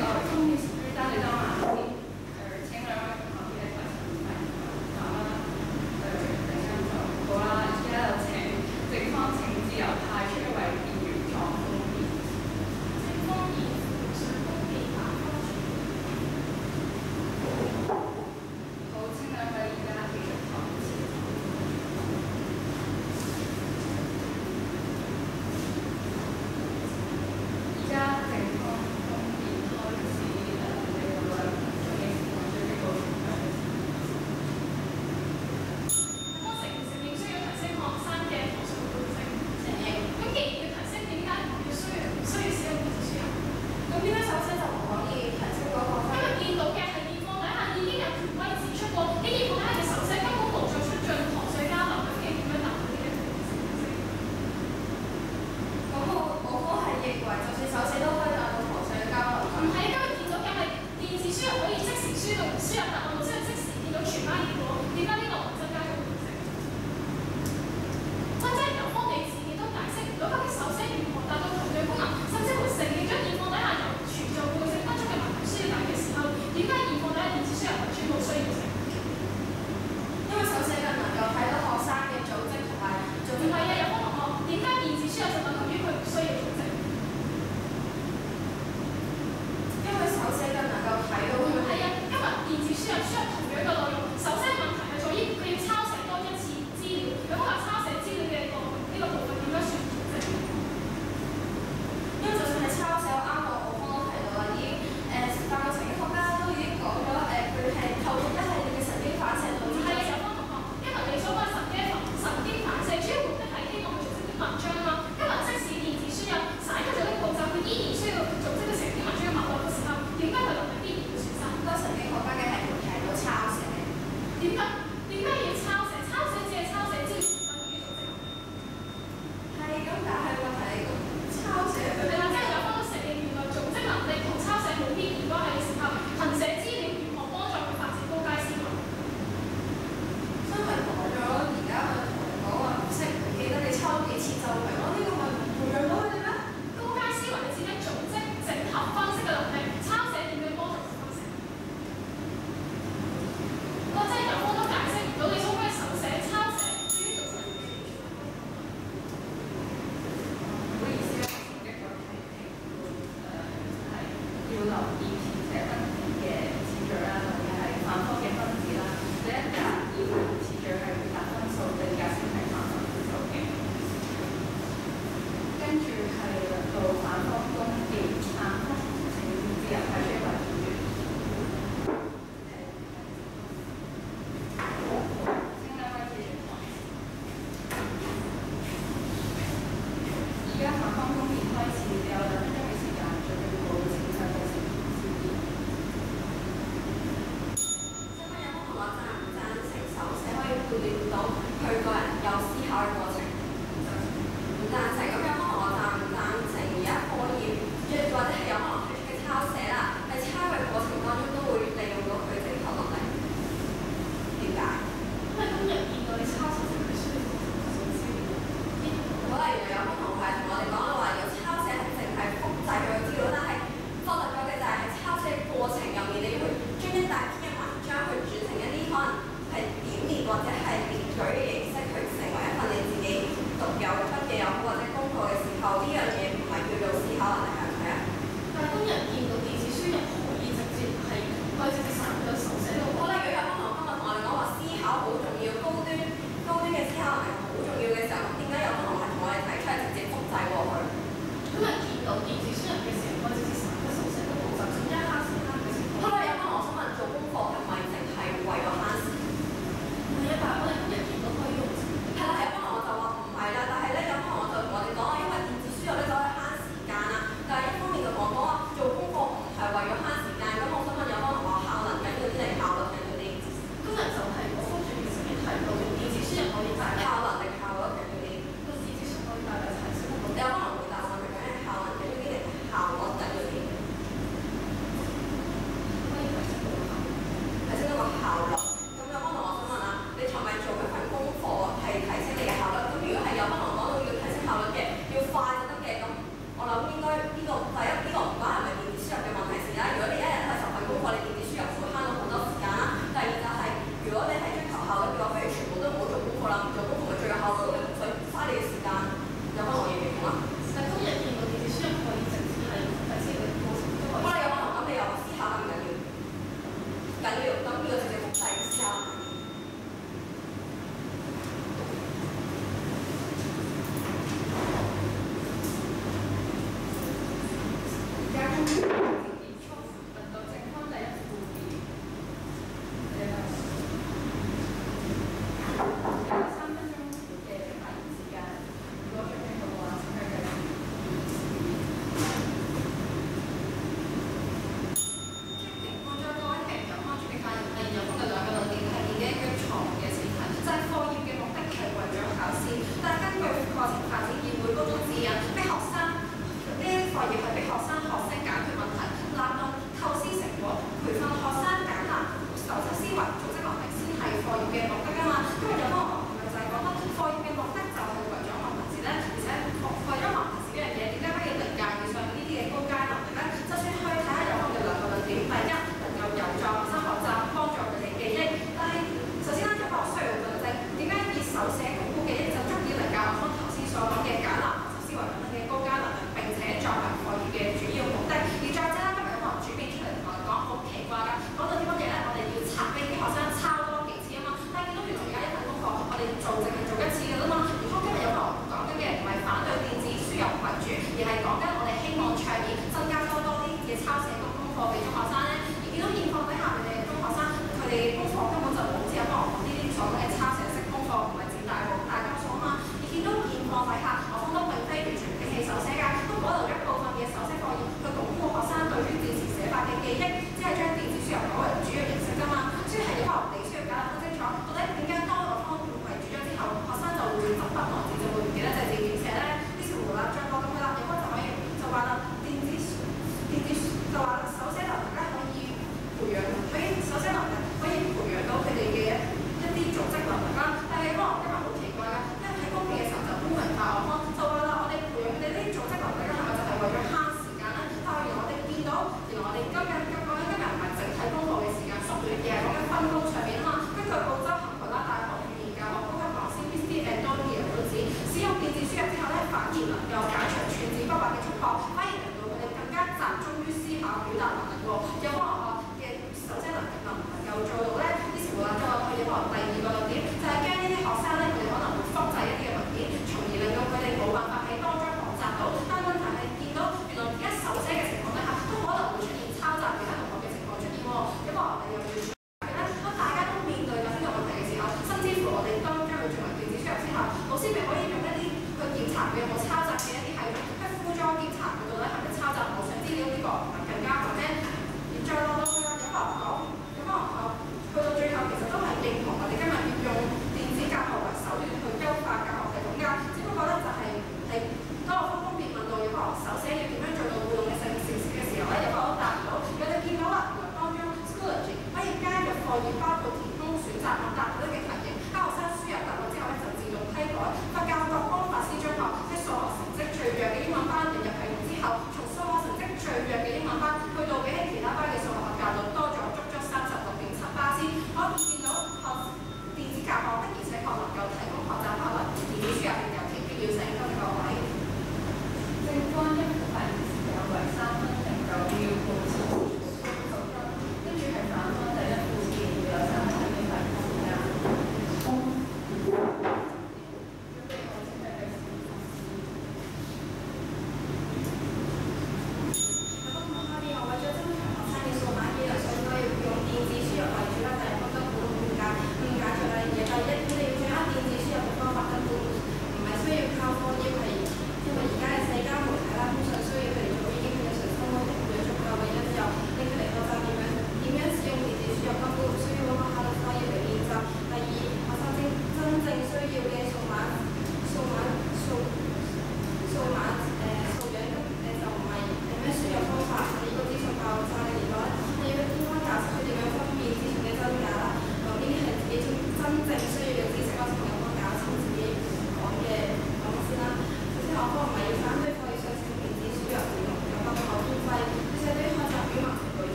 那个蜂是不是大嘴大马？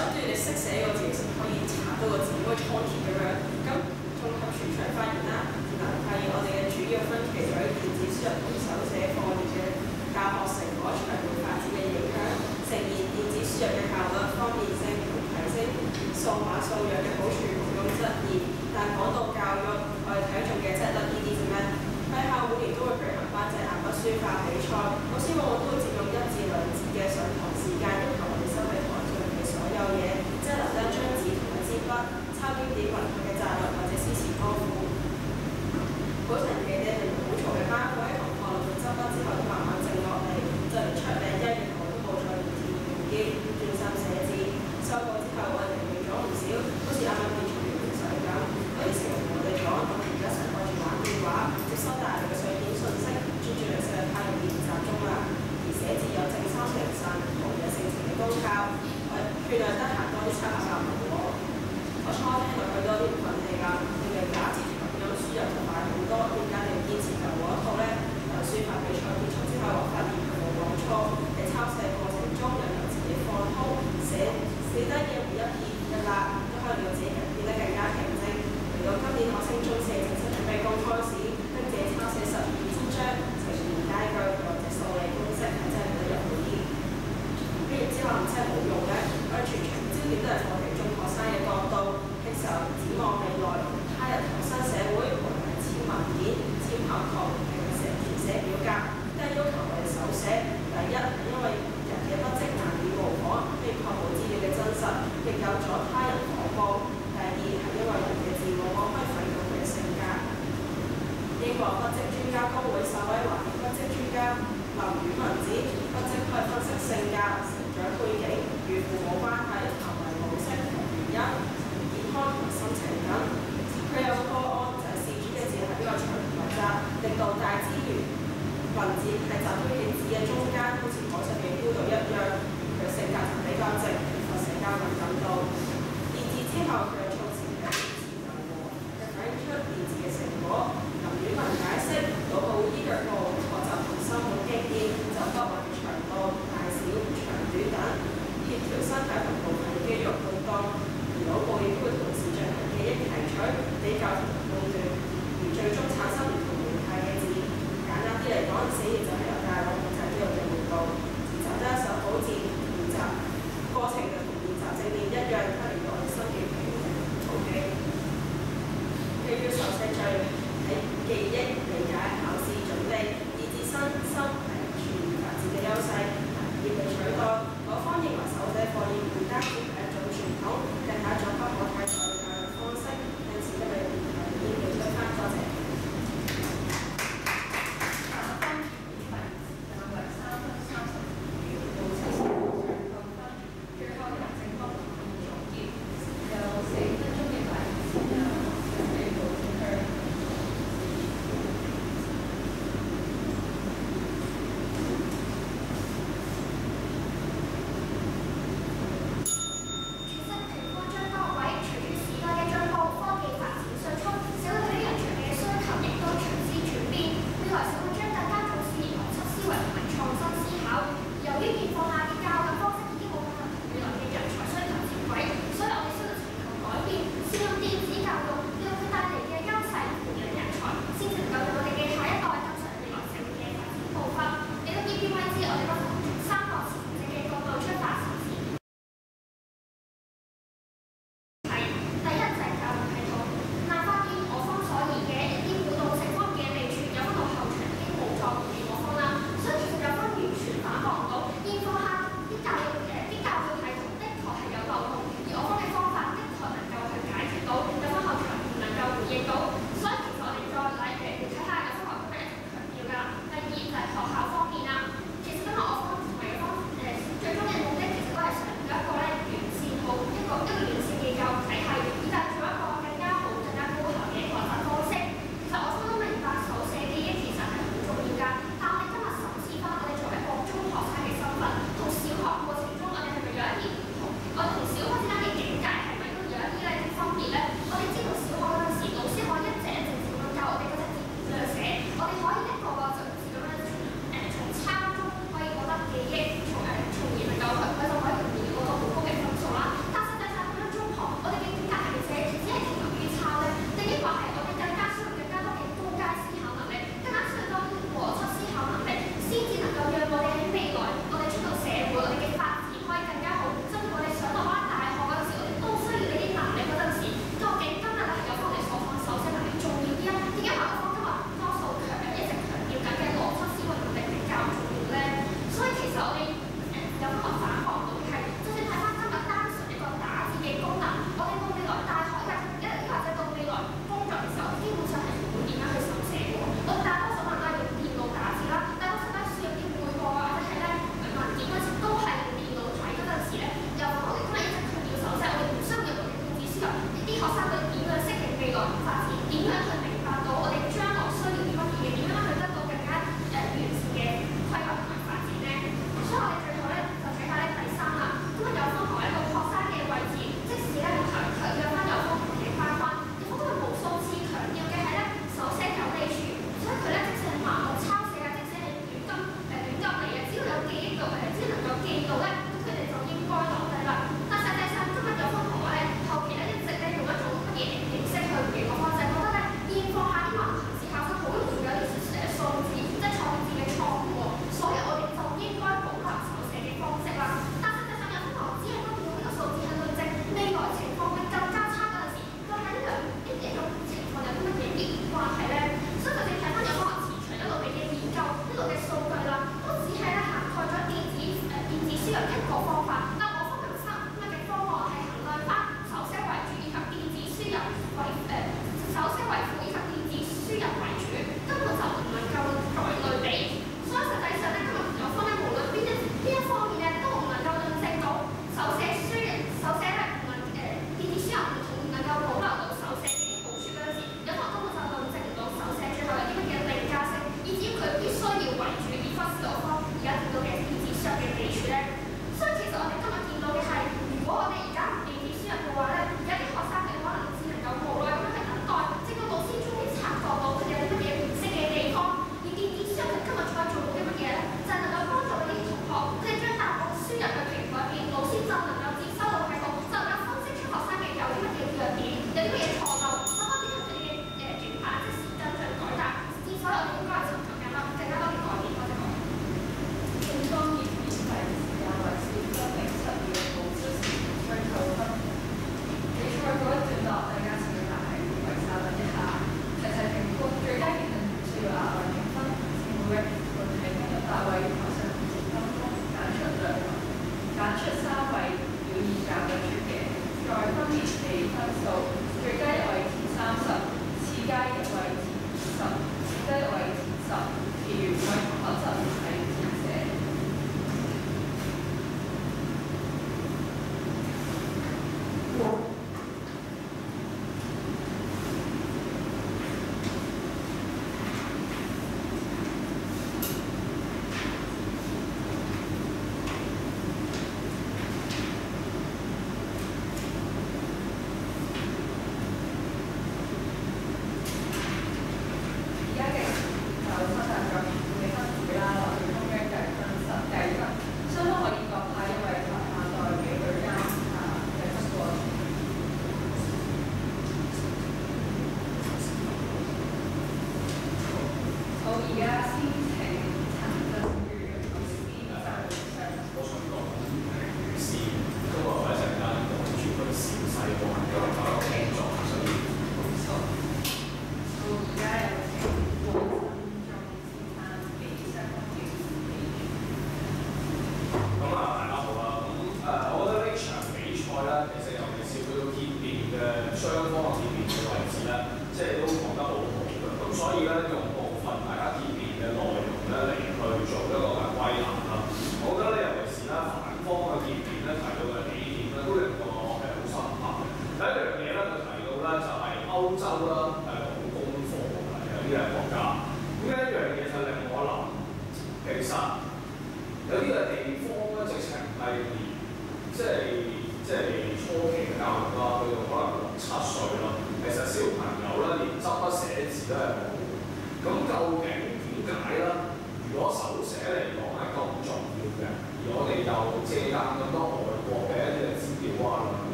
相對你識寫個字，其實可以查到個字，可以看貼咁樣。比較同路段，而最終產生唔同形態嘅字。簡單啲嚟講，死亦就係由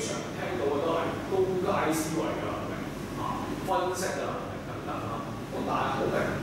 常听到嘅都系高阶思维嘅能分析嘅等等啦咁但系好明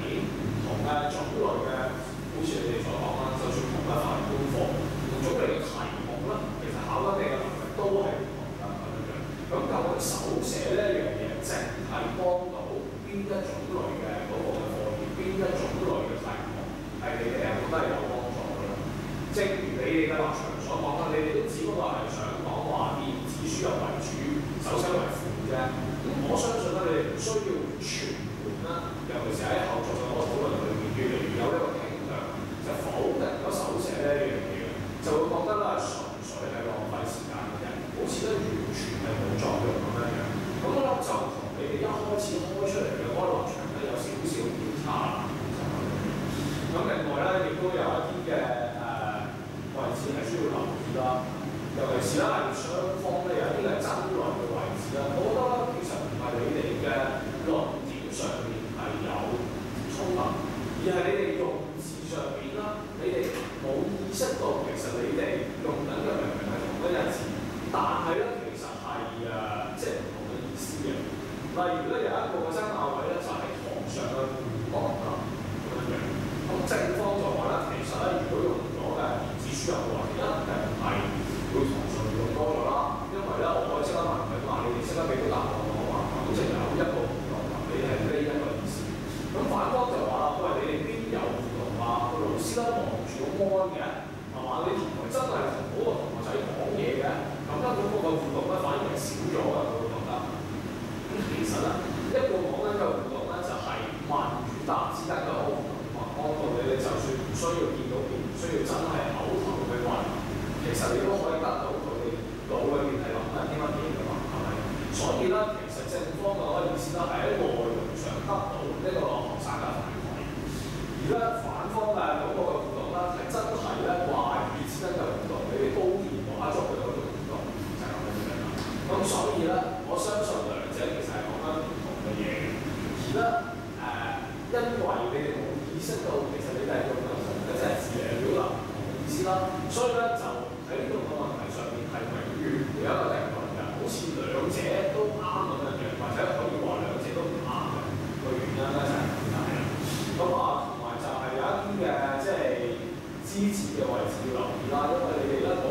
支持嘅位置要留意啦，因為你哋咧可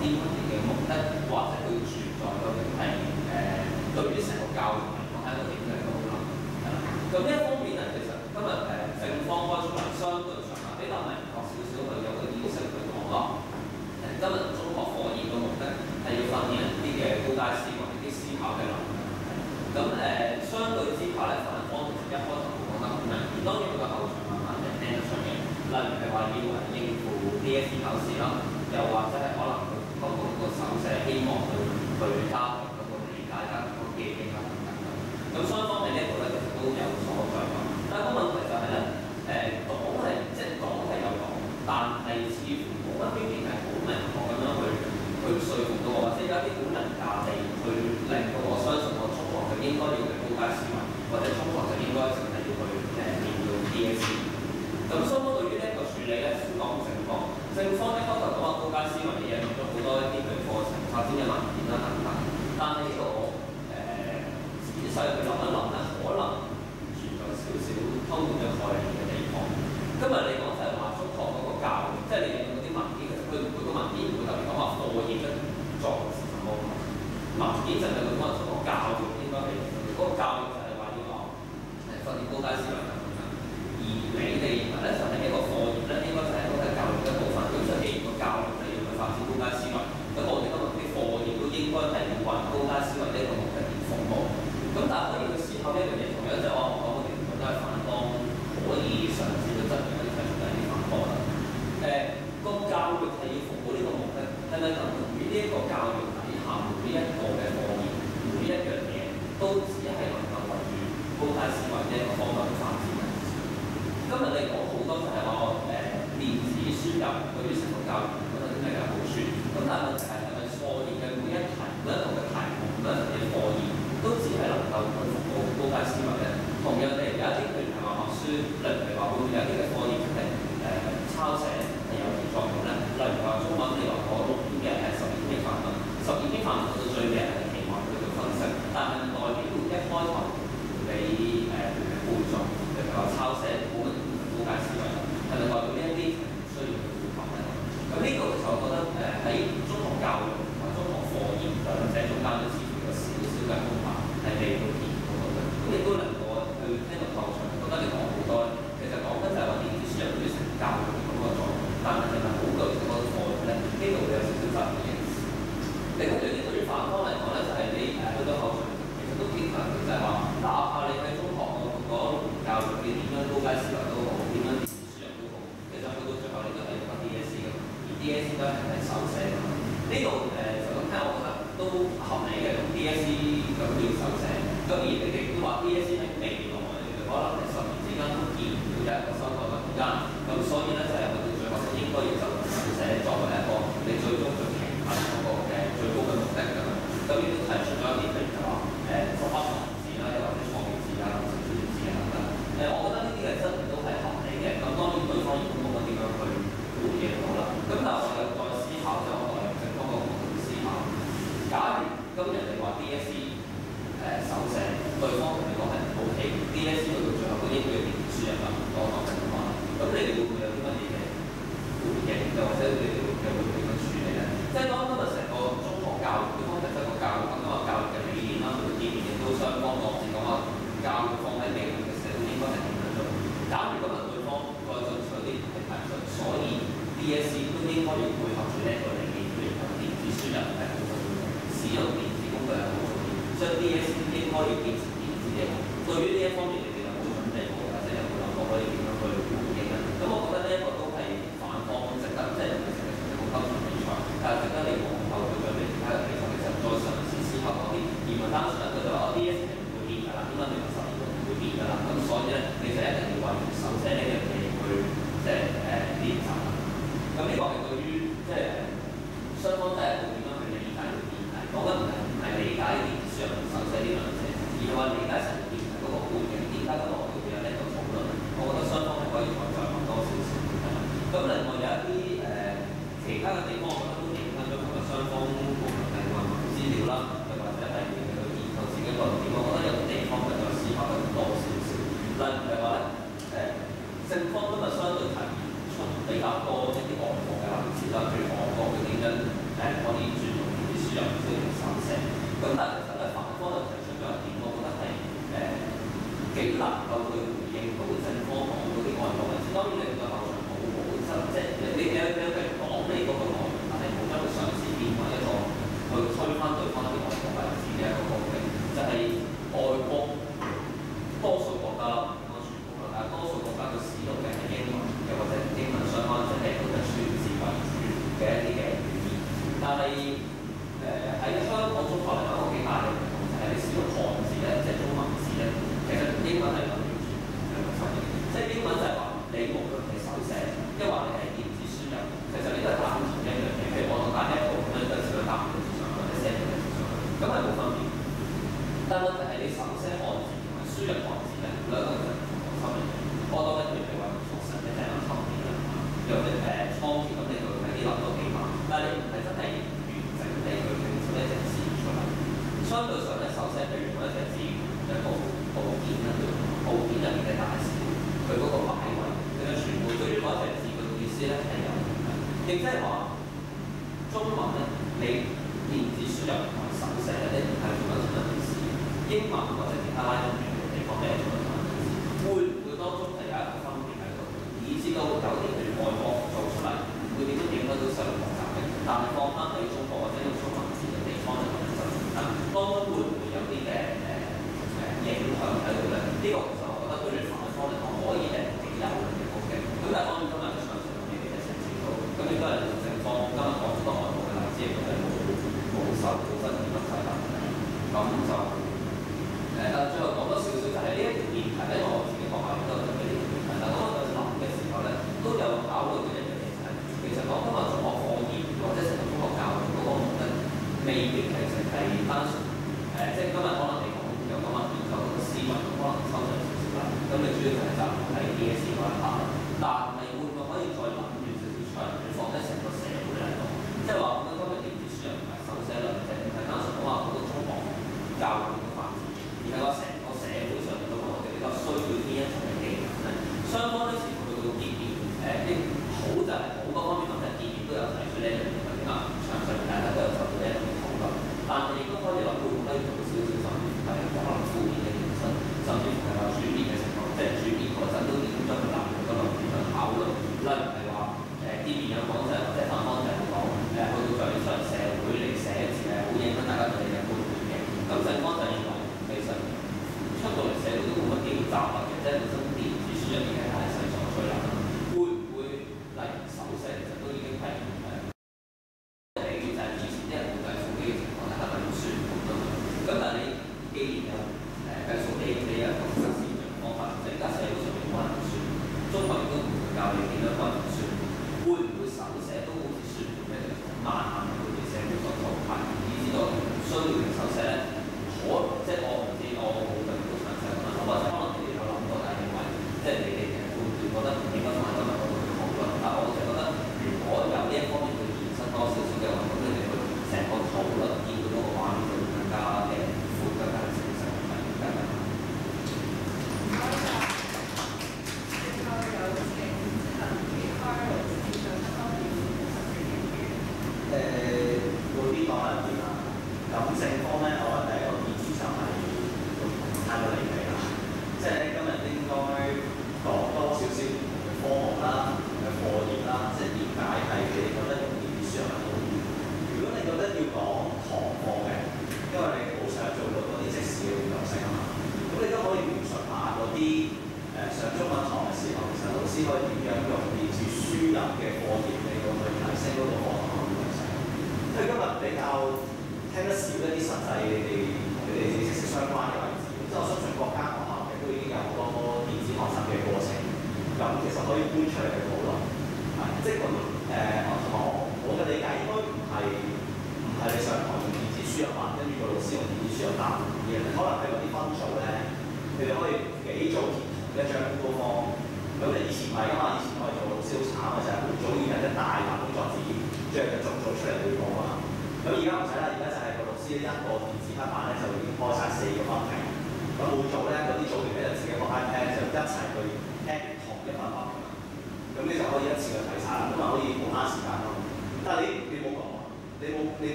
呢方面嘅目的，或者佢存在究竟係誒對於成個教育嚟講係一個點樣嘅好能？係嘛？咁一方。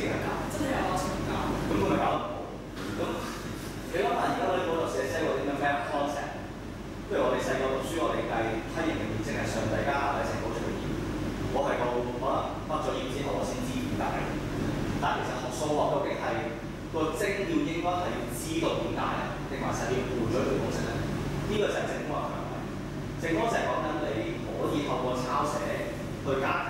真係有個情感，咁佢咪搞得好。咁你諗下，而家我哋嗰度寫寫個啲咁嘅 concept，不如我哋細個讀書，我哋計批型嘅面積係上帝加下底乘高除二。我係到可能畢咗業之後，我先知點解。但其實學數學究竟係個精要應該係要知道點解，定還是要背咗條公式咧？呢、個就係正方嘅強項。正方成日講緊你可以透過抄寫去加。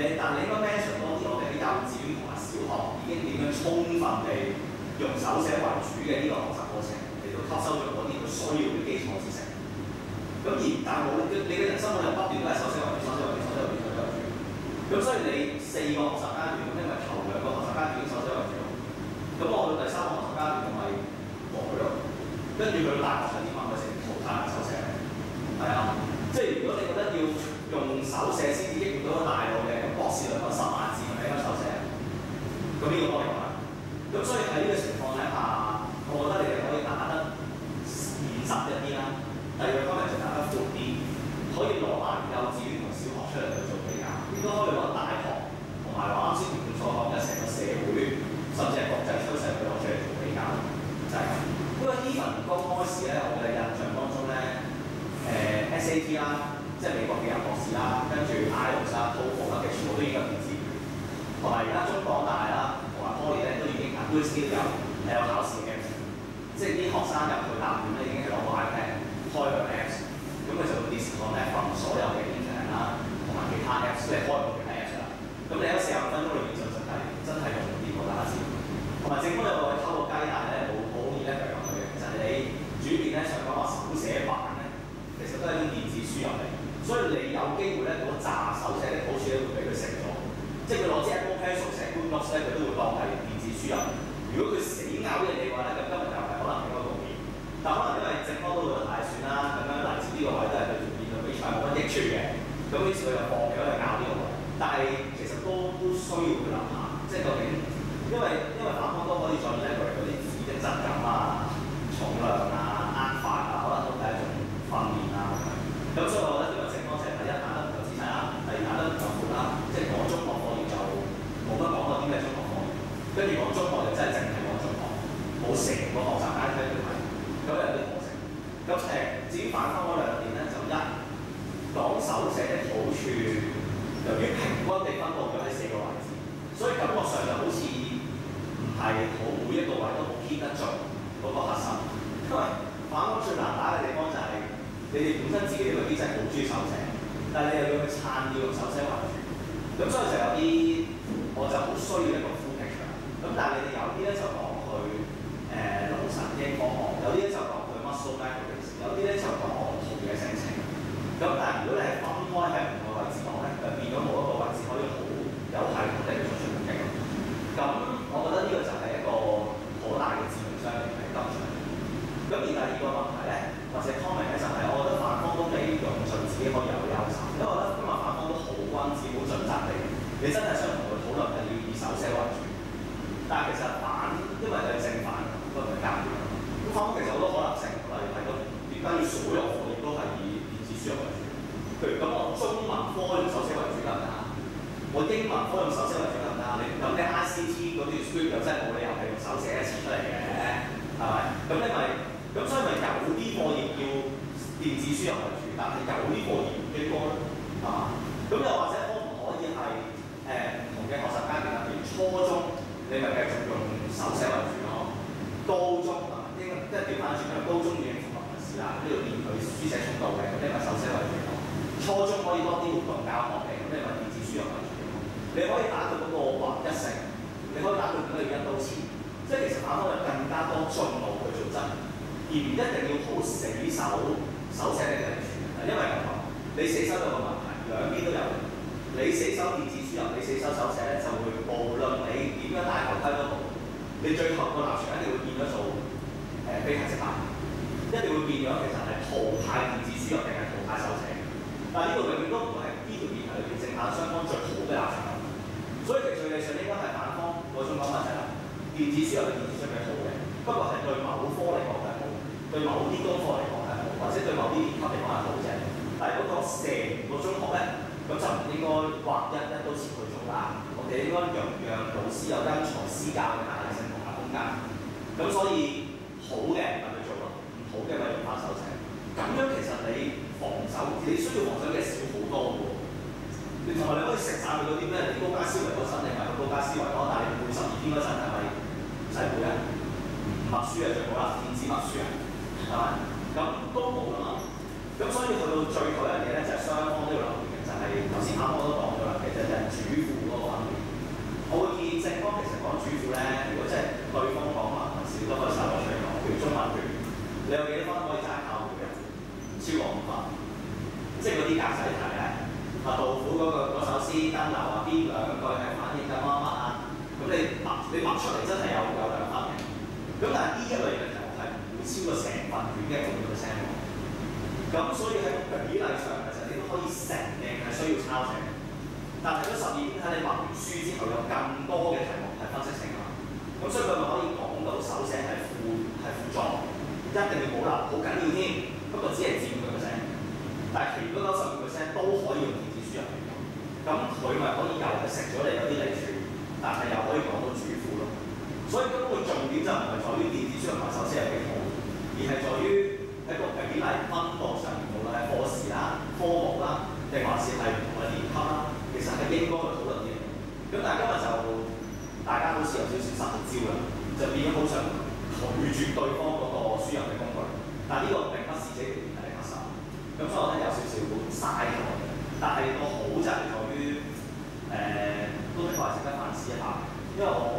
你但你應該當中啲，我哋喺幼稚園同埋小學已經點樣充分地用手寫為主嘅呢個學習過程，嚟到吸收咗嗰啲佢需要嘅基礎知識。咁而但係你你嘅人生我又不斷都係手寫為主，手寫為主，手寫為主，手寫為主。咁所以你四個學習階段，因為頭兩個學習階段手寫為主，咁我到第三個學習階段咪冇咯。跟住佢大學嘅點啊，咪成淘汰手寫。係啊，即係如果你覺得要用手寫先至激活到個大腦。十万字嘅呢个手写咁呢个方法咁所以喺呢个情有啲咧就講佢 muscle m e m o r 有啲咧就講我肚嘅情。咁但係如果你係分開喺唔同。邊兩句係反映緊乜乜啊？咁你默你默出嚟真係有有兩分嘅。咁但係呢一類嘅題目係唔會超過成份卷嘅五個 percent 喎。咁所以喺個比例上其實你都可以承認係需要抄寫。但係嗰十二篇睇你默完書之後有更多嘅題目係分析性啊。咁所以佢咪可以講到手寫係輔係輔助，一定要保留，好緊要添。不過只係佔五個 percent，但係其餘嗰九十二 percent 都可以用電子書入嚟用。咁佢咪可以又係食咗你嗰啲利處，但係又可以講到主婦咯。所以根本個重點就唔係在於電子書同埋手寫有幾好，而係在於喺個比例分佈上面，無論係課時啦、科目啦，定還是係唔同嘅年級啦，其實係應該去討論嘅。咁但係今日就大家好似有少少失焦啦，就變咗好想拒絕對方嗰個輸入嘅工具。但係呢個並不是這條題嘅核心。咁所以我覺得有少少嘥咗。但係在於誒、都的確係值得反思一下。